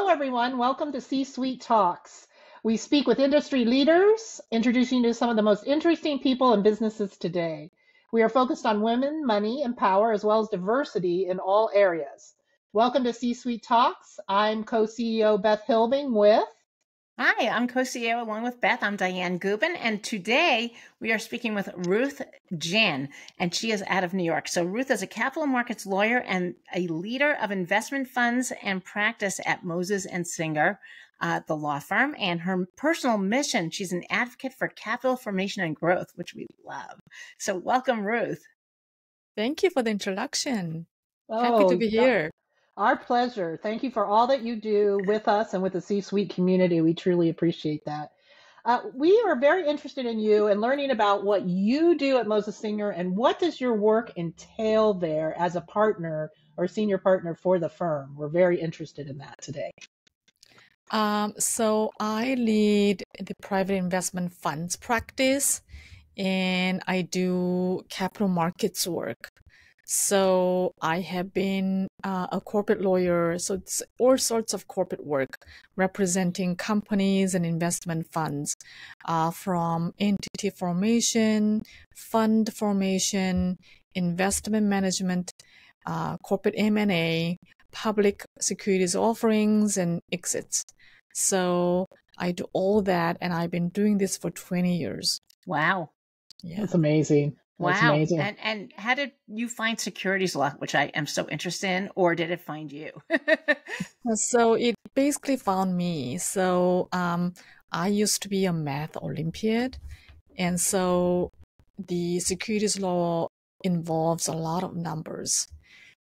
Hello, everyone. Welcome to C-Sweet Talks. We speak with industry leaders, introducing you to some of the most interesting people and businesses today. We are focused on women, money, and power, as well as diversity in all areas. Welcome to C-Sweet Talks. I'm co CEO Beth Hilbing with Hi, I'm co-CEO along with Beth. I'm Dianne Gubin, and today we are speaking with Ruth Jin, and she is out of New York. So Ruth is a capital markets lawyer and a leader of investment funds and practice at Moses and Singer, uh, the law firm. And her personal mission, she's an advocate for capital formation and growth, which we love. So welcome, Ruth. Thank you for the introduction. Oh, Happy to oh, be here. Our pleasure. Thank you for all that you do with us and with the C-Sweet community. We truly appreciate that. Uh, we are very interested in you and learning about what you do at Moses Singer and what does your work entail there as a partner or senior partner for the firm. We're very interested in that today. Um, so I lead the private investment funds practice and I do capital markets work. So I have been uh, a corporate lawyer, so it's all sorts of corporate work representing companies and investment funds, uh, from entity formation, fund formation, investment management, uh, corporate M&A, public securities offerings, and exits. So I do all that, and I've been doing this for 20 years. Wow. Yeah. That's amazing. Wow. Amazing. And and how did you find securities law, which I am so interested in, or did it find you? so it basically found me. So um, I used to be a math Olympiad. And so the securities law involves a lot of numbers.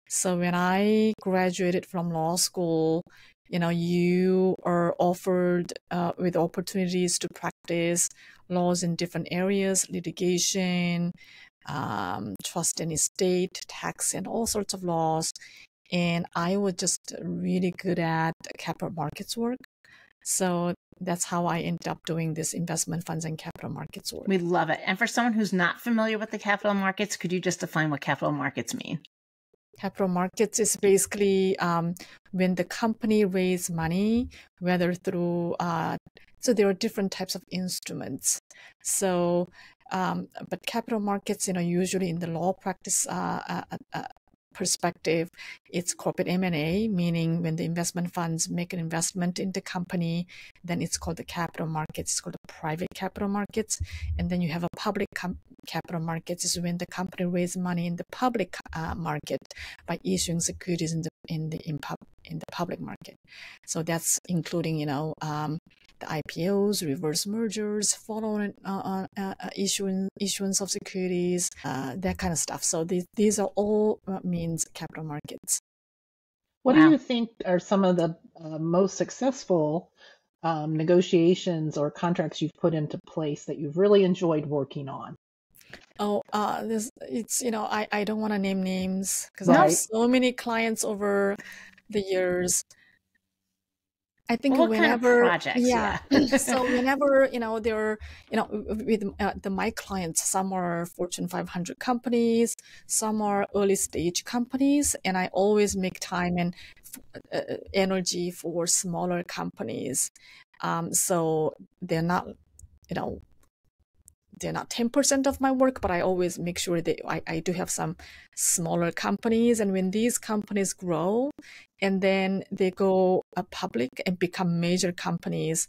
So when I graduated from law school, you know, you are offered uh, with opportunities to practice laws in different areas, litigation, um, trust and estate, tax, and all sorts of laws. And I was just really good at capital markets work. So that's how I ended up doing this investment funds and capital markets work. We love it. And for someone who's not familiar with the capital markets, could you just define what capital markets mean? Capital markets is basically um, when the company raise money, whether through uh, so there are different types of instruments. So um, but capital markets, you know, usually in the law practice uh, uh, uh, perspective, it's corporate M&A, meaning when the investment funds make an investment in the company, then it's called the capital markets. It's called the private capital markets. And then you have a public capital markets is when the company raises money in the public uh, market by issuing securities in the in the in, pub, in the public market. So that's including, you know, um, the IPOs, reverse mergers, follow-on uh, uh, uh, issuance, issuance of securities, uh, that kind of stuff. So these, these are all means capital markets. What wow. do you think are some of the uh, most successful um, negotiations or contracts you've put into place that you've really enjoyed working on? Oh, uh, this it's you know I I don't want to name names because right. I have so many clients over the years. I think what whenever, kind of projects, yeah. yeah. so whenever you know there, are, you know, with uh, the my clients, some are Fortune 500 companies, some are early stage companies, and I always make time and uh, energy for smaller companies. Um, so they're not, you know, they're not 10% of my work, but I always make sure that I, I do have some smaller companies. And when these companies grow and then they go uh, public and become major companies,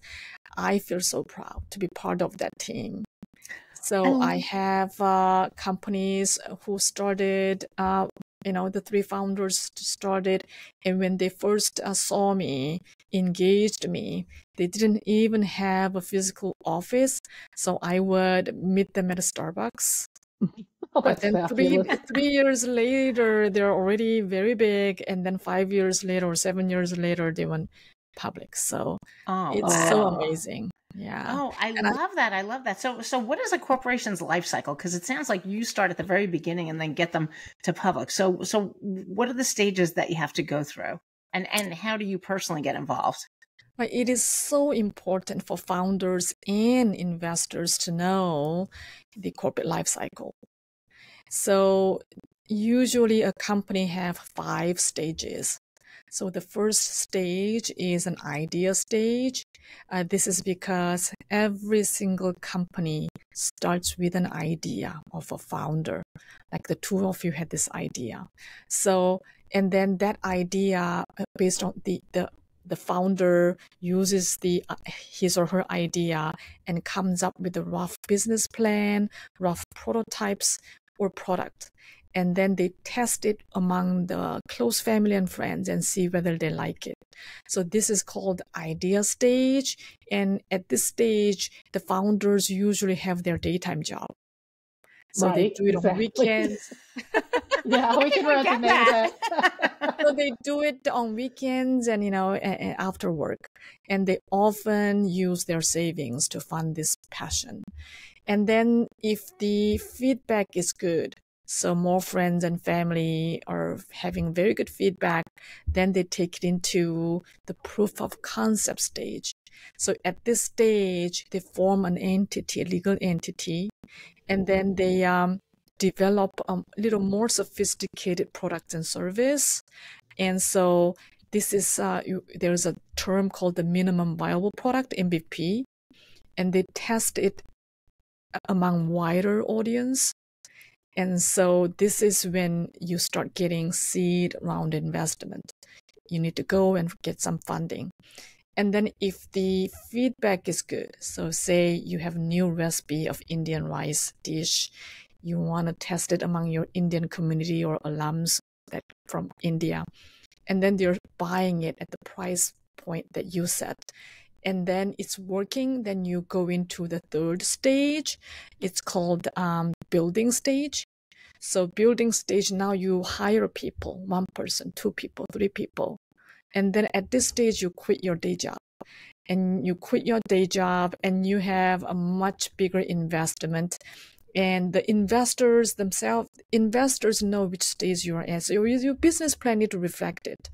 I feel so proud to be part of that team. So I have uh, companies who started uh, you know the three founders started and when they first uh, saw me engaged me they didn't even have a physical office. So i would meet them at a starbucks. Oh, but then three, three years later they're already very big and then five years later or seven years later they went public. So oh, it's wow. so amazing yeah. Oh, I and love I, that. I love that. So, so what is a corporation's life cycle? Because it sounds like you start at the very beginning and then get them to public. So, so what are the stages that you have to go through, and and how do you personally get involved? It is so important for founders and investors to know the corporate life cycle. So, usually, a company have five stages. So the first stage is an idea stage. Uh, this is because every single company starts with an idea of a founder. Like the two of you had this idea. So, and then that idea uh, based on the, the the founder uses the uh, his or her idea and comes up with a rough business plan, rough prototypes or product and then they test it among the close family and friends and see whether they like it. So this is called idea stage. And at this stage, the founders usually have their daytime job. So right, they do it exactly. on weekends. yeah, we can that. so they do it on weekends and you know after work, and they often use their savings to fund this passion. And then if the feedback is good, so more friends and family are having very good feedback. Then they take it into the proof of concept stage. So at this stage, they form an entity, a legal entity, and then they um, develop a little more sophisticated products and service. And so this is uh, you, there's a term called the minimum viable product MVP, and they test it among wider audience and so this is when you start getting seed round investment. You need to go and get some funding. And then if the feedback is good, so say you have a new recipe of Indian rice dish, you want to test it among your Indian community or alums that from India, and then they're buying it at the price point that you set and then it's working. Then you go into the third stage. It's called um, building stage. So building stage now you hire people one person two people three people. And then at this stage you quit your day job. And you quit your day job and you have a much bigger investment. And the investors themselves investors know which stage you are at so your, business plan need to reflect it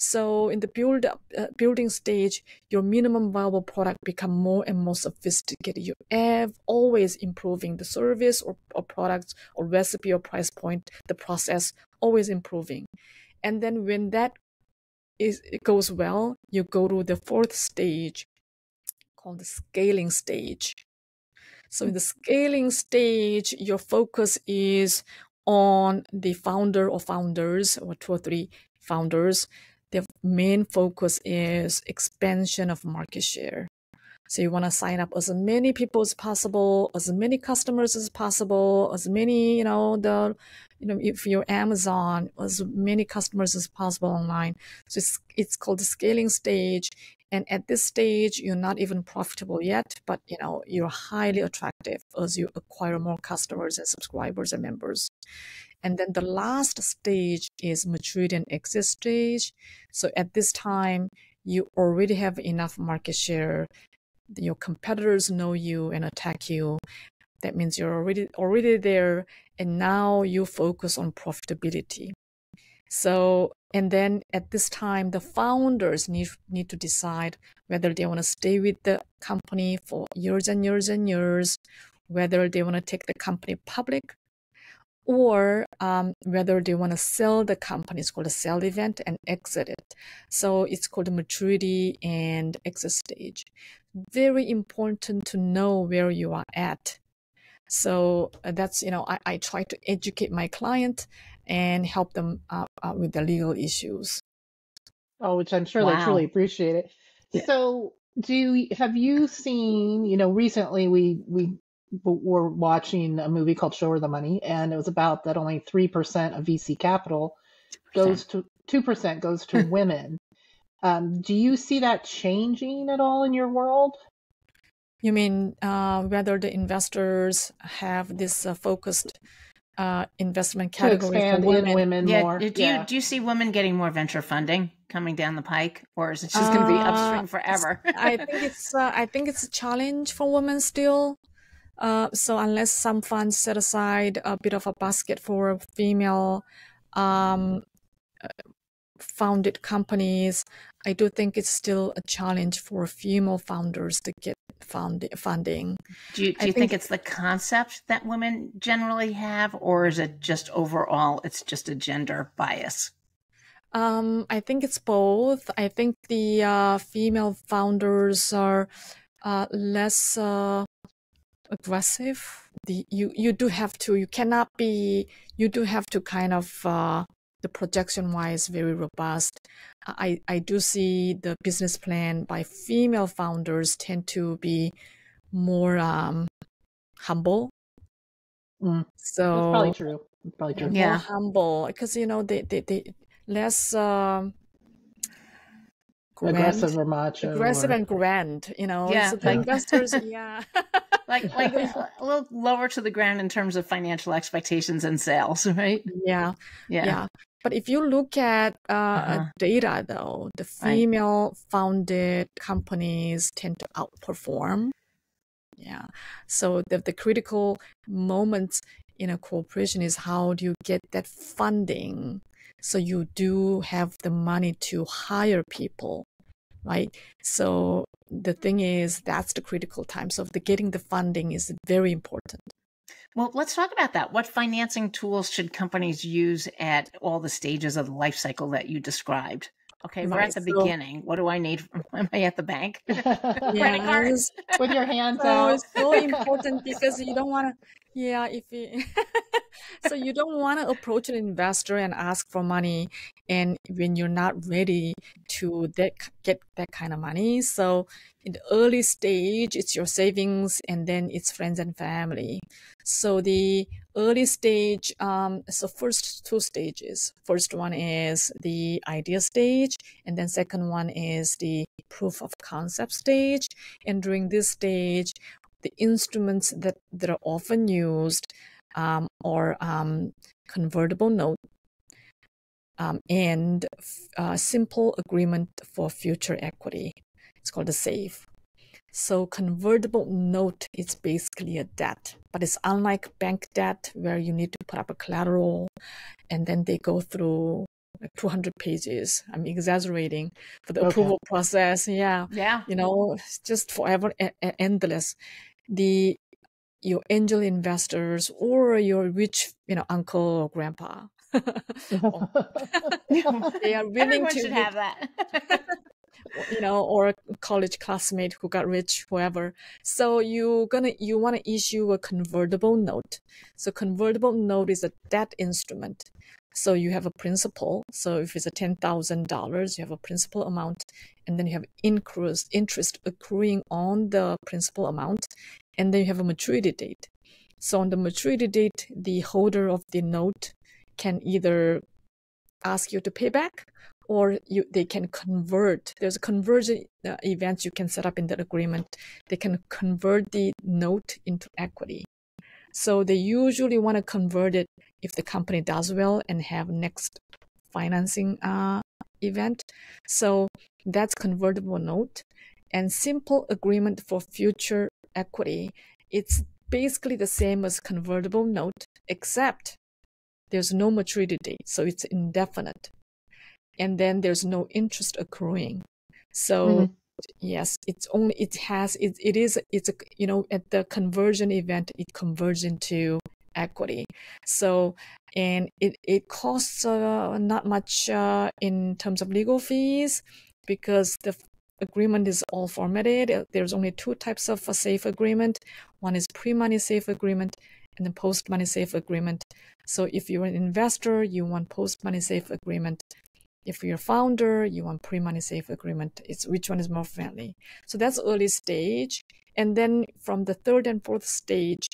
so in the build up, uh, building stage, your minimum viable product become more and more sophisticated. You have always improving the service or, or products or recipe or price point, the process always improving. And then when that is it goes well, you go to the fourth stage called the scaling stage. So in the scaling stage, your focus is on the founder or founders or two or three founders the main focus is expansion of market share. So you want to sign up as many people as possible, as many customers as possible, as many, you know, the, you know, if you're Amazon, as many customers as possible online. So it's, it's called the scaling stage. And at this stage, you're not even profitable yet, but, you know, you're highly attractive as you acquire more customers and subscribers and members. And then the last stage is maturity and exit stage. So at this time, you already have enough market share. Your competitors know you and attack you. That means you're already already there, and now you focus on profitability. So, and then at this time, the founders need need to decide whether they want to stay with the company for years and years and years, whether they want to take the company public or um, whether they want to sell the company. It's called a sell event and exit it. So it's called a maturity and exit stage. Very important to know where you are at. So uh, that's, you know, I, I try to educate my client and help them uh, uh, with the legal issues. Oh, which I'm sure wow. they truly appreciate it. Yeah. So do you, have you seen, you know, recently we, we were watching a movie called Show Her the Money, and it was about that only 3% of VC capital goes to 2% goes to women. Um, do you see that changing at all in your world? You mean uh, whether the investors have this uh, focused uh, investment category to expand for women? in women yeah, more? Do yeah. you do you see women getting more venture funding coming down the pike, or is it just going to be upstream uh, forever? I think it's uh, I think it's a challenge for women still. Uh, so unless some funds set aside a bit of a basket for female um, uh, founded companies, I do think it's still a challenge for female founders to get fund- funding. Do you, do you think, think, it's the concept that women generally have, or is it just overall it's just a gender bias? Um, I think it's both. I think the uh, female founders are uh, less uh, aggressive. The you you do have to. You cannot be. You do have to kind of uh, the projection wise very robust. I I do see the business plan by female founders tend to be more um, humble. Mm. So That's probably true. That's probably true. more Yeah. humble because you know they they, they less um grand, Aggressive or macho. aggressive or- and grand you know Yeah, so the like- investors yeah Like like a little lower to the ground in terms of financial expectations and sales, right? yeah Yeah. yeah but if you look at uh, Uh-huh. data though the female founded companies tend to outperform. Yeah. So the, the critical moment in a corporation is how do you get that funding so you do have the money to hire people right? So the thing is that's the critical time so the getting the funding is very important Well, let's talk about that. What financing tools should companies use at all the stages of the life cycle that you described? Okay, we're Right, at the so- beginning. What do I need? Am I at the bank? Credit card. Yes. With your hands so out. it's so important because you don't want to yeah if you so you don't want to approach an investor and ask for money and when you're not ready to that, get that kind of money. So in the early stage it's your savings and then it's friends and family. So the early stage um so first two stages. First one is the idea stage and then second one is the proof of concept stage. And during this stage the instruments that, that are often used um, are um, convertible note um, and uh, simple agreement for future equity. It's called a SAFE. So convertible note is basically a debt, but it's unlike bank debt where you need to put up a collateral and then they go through like 200 pages. I'm exaggerating for the Okay. approval process. Yeah Yeah. you know it's just forever endless the your angel investors or your rich you know uncle or grandpa. They are willing Everyone to should have that. you know or a college classmate who got rich whoever. So you gonna you want to issue a convertible note. So convertible note is a debt instrument. So you have a principal. So if it's a $10000 you have a principal amount and then you have increased interest accruing on the principal amount and then you have a maturity date. So on the maturity date the holder of the note can either ask you to pay back or you they can convert. There's a conversion uh, events you can set up in that agreement. They can convert the note into equity. So they usually want to convert it if the company does well and have next financing uh, event. So that's convertible note and simple agreement for future equity it's basically the same as convertible note except there's no maturity date so it's indefinite. And then there's no interest accruing. So Mhm. yes it's only it has it, it is it's a you know at the conversion event it converts into equity. So and it it costs uh, not much uh, in terms of legal fees because the agreement is all formatted. There's only two types of a safe agreement. One is pre-money safe agreement and then post-money safe agreement. So if you're an investor you want post-money safe agreement. If you're a founder you want pre-money safe agreement. It's which one is more friendly? So that's early stage. And then from the third and fourth stage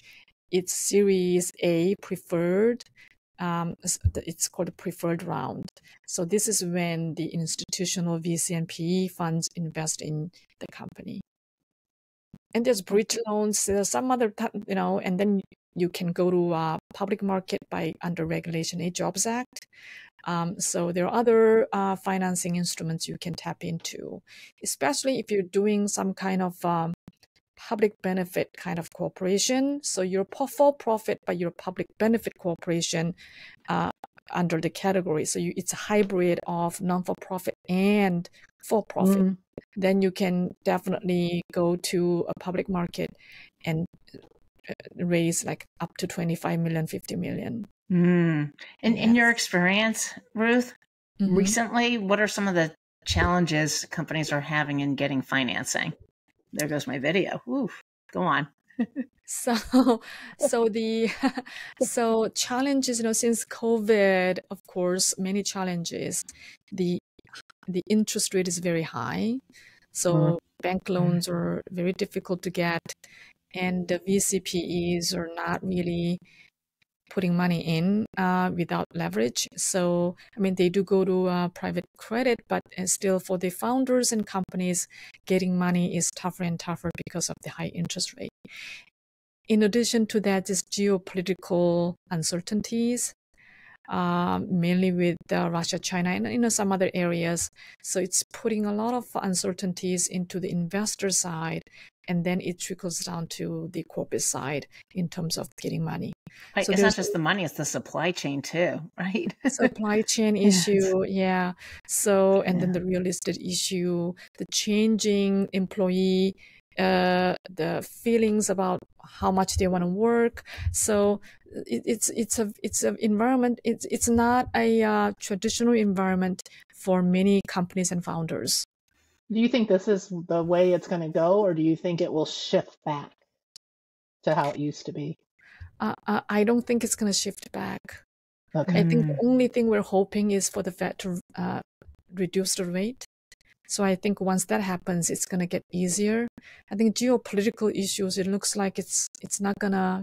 it's series a preferred um, it's called a preferred round. So this is when the institutional vc and pe funds invest in the company. And there's bridge loans there's some other you know and then you can go to uh, public market by under regulation a jobs act. Um, so there are other uh, financing instruments you can tap into, especially if you're doing some kind of um, public benefit kind of corporation. So you're po- for profit, but you're a public benefit corporation uh, under the category. So you, it's a hybrid of non-for-profit and for-profit. Mm. Then you can definitely go to a public market and uh, raise like up to 25 million, 50 million. Mm. In in your experience, Ruth, mm-hmm. recently. What are some of the challenges companies are having in getting financing? There goes my video. Ooh, go on. so so the so challenges you know since covid of course many challenges the the interest rate is very high so mm-hmm. bank loans are very difficult to get and the vcpes are not really putting money in uh, without leverage. So, I mean, they do go to uh, private credit, but uh, still for the founders and companies, getting money is tougher and tougher because of the high interest rate. In addition to that, just geopolitical uncertainties, uh, mainly with uh, Russia, China, and you know some other areas. So it's putting a lot of uncertainties into the investor side, and then it trickles down to the corporate side in terms of getting money. Right. So it's not just the money; it's the supply chain too, right? supply chain issue, yeah. So and yeah. then the real estate issue, the changing employee uh, the feelings about how much they want to work. So it, it's it's a it's an environment. It's it's not a uh, traditional environment for many companies and founders. Do you think this is the way it's going to go, or do you think it will shift back to how it used to be? Uh, uh I don't think it's going to shift back. Okay. I think the only thing we're hoping is for the Fed to uh, reduce the rate. So I think once that happens, it's going to get easier. I think geopolitical issues, it looks like it's it's not going to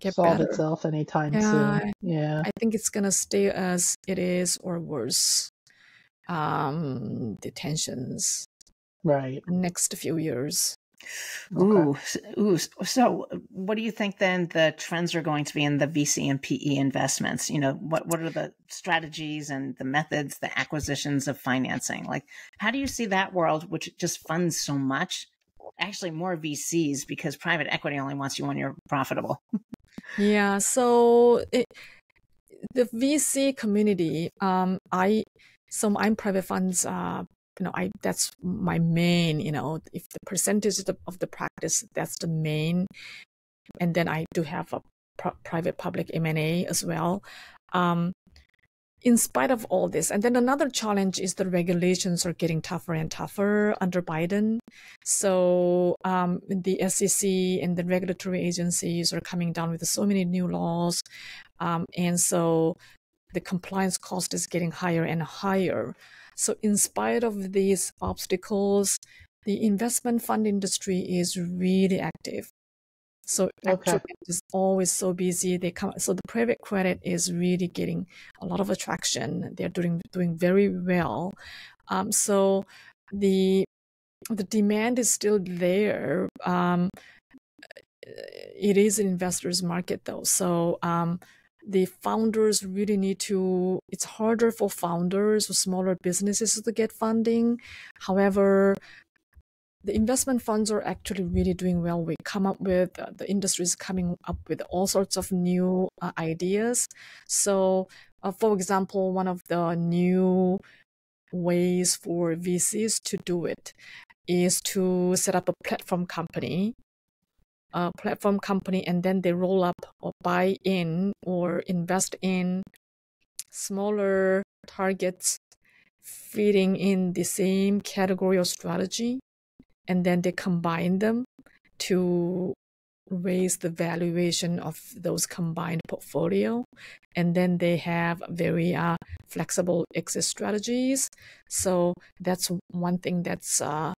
get solve better. itself anytime yeah, soon. Yeah. I think it's going to stay as it is or worse um, the tensions right next few years. Ooh, ooh. So, what do you think then the trends are going to be in the VC and PE investments? You know, what what are the strategies and the methods, the acquisitions of financing? Like, how do you see that world, which just funds so much? Actually, more VCs because private equity only wants you when you're profitable. yeah. So, it, the VC community, um, I so I'm private funds. Uh, you know, I that's my main. You know, if the percentage of the, of the practice, that's the main. And then I do have a private public M and A as well. Um, in spite of all this, and then another challenge is the regulations are getting tougher and tougher under Biden. So um, the SEC and the regulatory agencies are coming down with so many new laws, um, and so the compliance cost is getting higher and higher. So, in spite of these obstacles, the investment fund industry is really active. So okay. is always so busy. They come so the private credit is really getting a lot of attraction. They're doing doing very well. Um, so the the demand is still there. Um, it is an investors market though. So um, the founders really need to it's harder for founders or smaller businesses to get funding. However the investment funds are actually really doing well. We come up with uh, the industry is coming up with all sorts of new uh, ideas. So uh, for example one of the new ways for vcs to do it is to set up a platform company platform company and then they roll up or buy in or invest in smaller targets fitting in the same category or strategy and then they combine them to raise the valuation of those combined portfolio. And then they have very uh, flexible exit strategies. So that's one thing that's uh,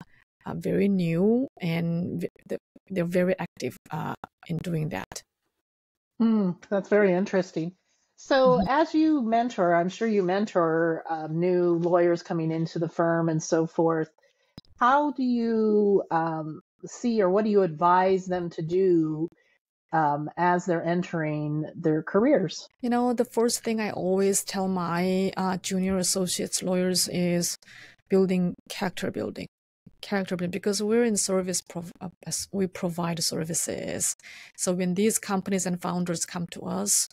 uh, very new and they're very active uh, in doing that. Mm, that's very interesting. So, mm-hmm. as you mentor, I'm sure you mentor um, new lawyers coming into the firm and so forth. How do you um, see, or what do you advise them to do um, as they're entering their careers? You know, the first thing I always tell my uh, junior associates lawyers is building character building character building because we're in service prov- uh, we provide services. So when these companies and founders come to us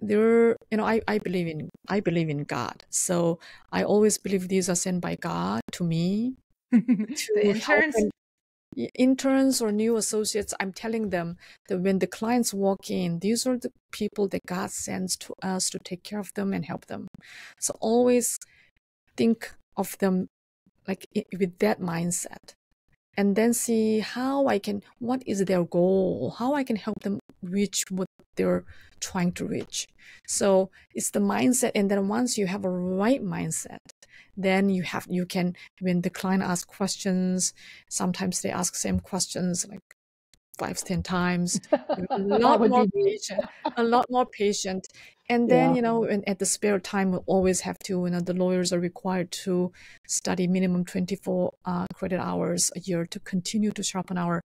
they're you know I, I believe in i believe in god. So i always believe these are sent by god to me to the interns interns or new associates, I'm telling them that when the clients walk in, these are the people that God sends to us to take care of them and help them. So always think of them like with that mindset and then see how I can, what is their goal, how I can help them reach what they're trying to reach. So it's the mindset. And then once you have a right mindset, then you have, you can, when the client asks questions, sometimes they ask same questions like five, ten times, a lot more patient, a lot more patient. And then, yeah. you know, and at the spare time, we always have to, you know, the lawyers are required to study minimum 24 uh, credit hours a year to continue to sharpen our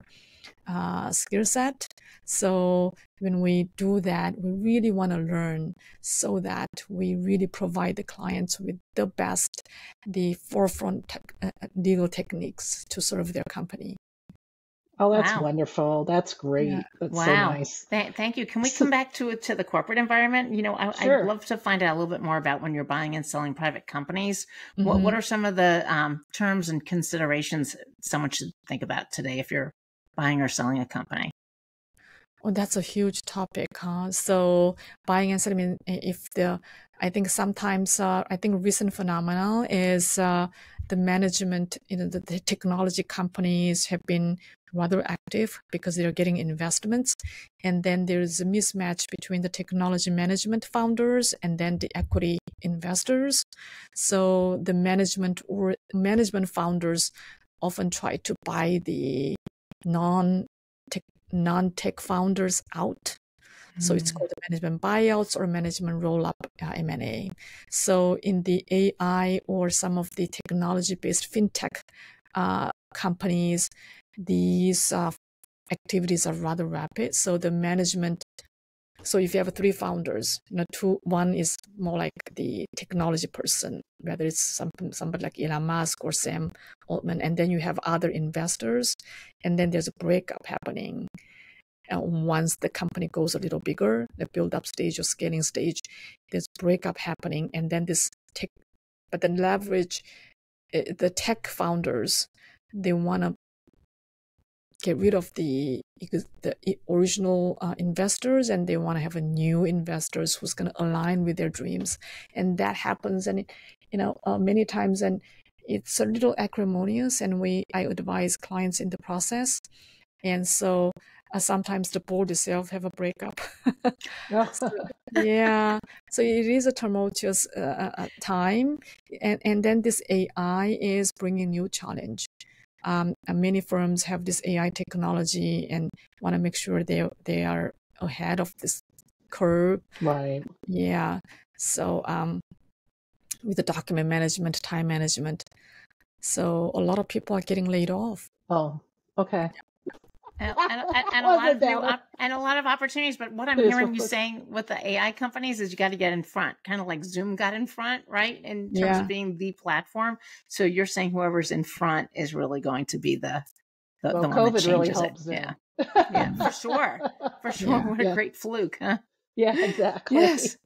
uh, skill set. So when we do that, we really want to learn so that we really provide the clients with the best, the forefront te- uh, legal techniques to serve their company. Oh, that's wow. wonderful. That's great. Yeah. That's wow. so nice. Th- thank you. Can we come back to it to the corporate environment? You know, I, sure. I'd love to find out a little bit more about when you're buying and selling private companies. Mm-hmm. What what are some of the um, terms and considerations someone should think about today if you're buying or selling a company? Well, that's a huge topic, huh? So buying and selling, if the, I think sometimes, uh, I think recent phenomenon is uh, the management, you know, the, the technology companies have been rather active because they're getting investments. And then there's a mismatch between the technology management founders and then the equity investors. So the management or management founders often try to buy the non non tech founders out. So it's mm. called management buyouts or management roll up uh, M&A. So in the AI or some of the technology based fintech uh, companies, these uh, activities are rather rapid. So the management, so if you have three founders, you know, two, one is more like the technology person, whether it's some, somebody like Elon Musk or Sam Altman, and then you have other investors, and then there's a breakup happening. And once the company goes a little bigger, the build up stage or scaling stage, there's breakup happening, and then this tech, but then leverage eh, the tech founders. They want to get rid of the the original uh, investors and they want to have a new investors who's going to align with their dreams and that happens and you know uh, many times and it's a little acrimonious and we i advise clients in the process and so uh, sometimes the board itself have a breakup so, yeah so it is a tumultuous uh, uh, uh, time and and then this ai is bringing new challenge um, many firms have this AI technology and want to make sure they they are ahead of this curve. Right. Yeah. So um, with the document management, time management, so a lot of people are getting laid off. Oh, okay and, and, and, a lot of new op- and a lot of opportunities. But what I'm hearing you saying with the AI companies is you got to get in front, kind of like Zoom got in front, right? In terms yeah. of being the platform. So you're saying whoever's in front is really going to be the the, well, the one COVID that changes really it. Yeah, yeah, for sure, for sure. Yeah, what a great fluke, huh? Yeah, exactly. Yes.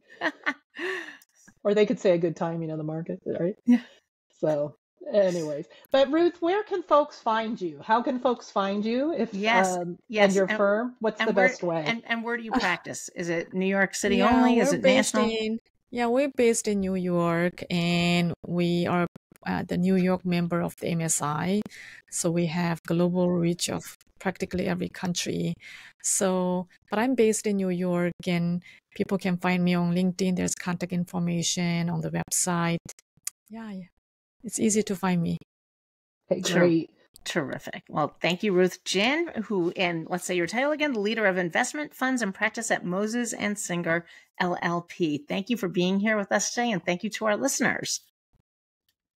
or they could say a good timing of the market, right? Yeah. So anyways but ruth where can folks find you? How can folks find you if yes um, yes and your and, firm? What's the best way? and, and where do you practice? Is it new york city yeah, only? Is it national? in, yeah we're based in new york and we are uh, the new york member of the msi so we have global reach of practically every country. So but i'm based in new york and people can find me on linkedin. There's contact information on the website. Yeah, yeah it's easy to find me. Okay, great. Terrific. Well, thank you, Ruth Jin, who, and let's say your title again, the leader of investment funds and practice at Moses and Singer LLP. Thank you for being here with us today, and thank you to our listeners.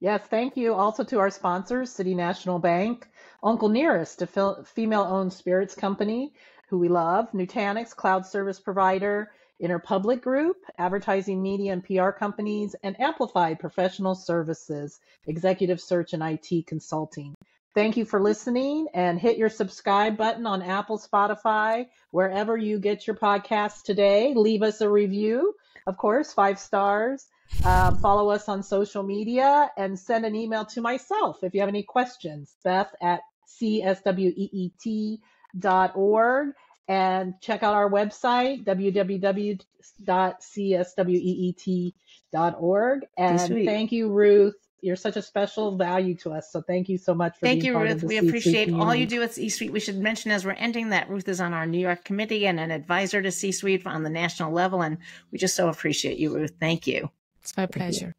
Yes, thank you also to our sponsors, City National Bank, Uncle Nearest, a female owned spirits company who we love, Nutanix, cloud service provider, Interpublic Group, advertising media and PR companies, and Amplified Professional Services, executive search and IT consulting. Thank you for listening and hit your subscribe button on Apple, Spotify, wherever you get your podcasts today. Leave us a review, of course, five stars. Uh, follow us on social media and send an email to myself if you have any questions. Beth at csweet.org and check out our website, www.csweet.org. And thank you, Ruth. You're such a special value to us. So thank you so much for thank you, Ruth. We appreciate all you do at C-Sweet. We should mention as we're ending that Ruth is on our New York committee and an advisor to C-Sweet on the national level. And we just so appreciate you, Ruth. Thank you. It's my pleasure.